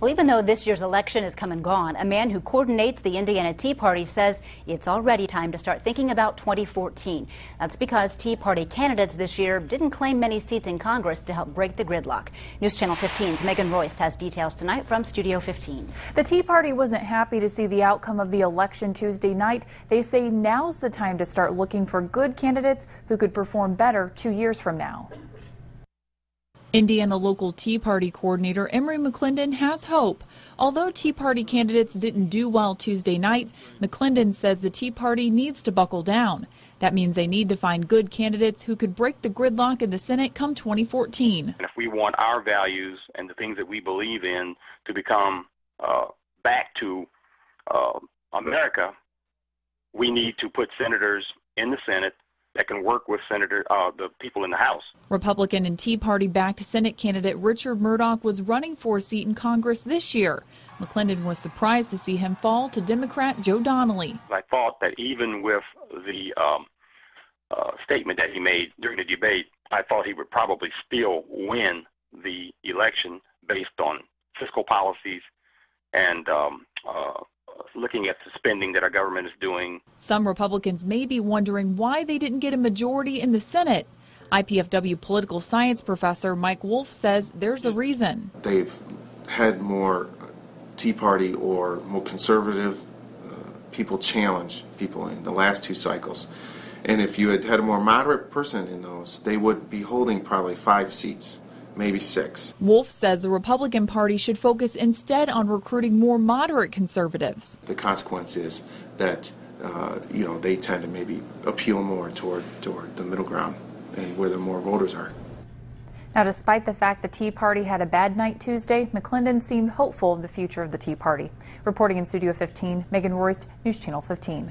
Well, even though this year's election is come and gone, a man who coordinates the Indiana Tea Party says it's already time to start thinking about 2014. That's because Tea Party candidates this year didn't claim many seats in Congress to help break the gridlock. News Channel 15's Megan Royce has details tonight from Studio 15. The Tea Party wasn't happy to see the outcome of the election Tuesday night. They say now's the time to start looking for good candidates who could perform better two years from now. Indiana local Tea Party coordinator Emery McClendon has hope. Although Tea Party candidates didn't do well Tuesday night, McClendon says the Tea Party needs to buckle down. That means they need to find good candidates who could break the gridlock in the Senate come 2014. And if we want our values and the things that we believe in to become uh, back to uh, America, we need to put senators in the Senate that can work with Senator uh, the people in the House. Republican and Tea Party backed Senate candidate Richard Mourdock was running for a seat in Congress this year. McClendon was surprised to see him fall to Democrat Joe Donnelly. I thought that even with the um, uh, statement that he made during the debate, I thought he would probably still win the election based on fiscal policies and um, uh, looking at the spending that our government is doing. Some Republicans may be wondering why they didn't get a majority in the Senate. IPFW political science professor Mike Wolf says there's a reason. They've had more Tea Party or more conservative uh, people challenge people in the last two cycles. And if you had had a more moderate person in those, they would be holding probably five seats maybe six. Wolf says the Republican Party should focus instead on recruiting more moderate conservatives. The consequence is that uh, you know they tend to maybe appeal more toward toward the middle ground and where the more voters are. Now, despite the fact the Tea Party had a bad night Tuesday, McClendon seemed hopeful of the future of the Tea Party. Reporting in Studio 15, Megan Royce, News Channel 15.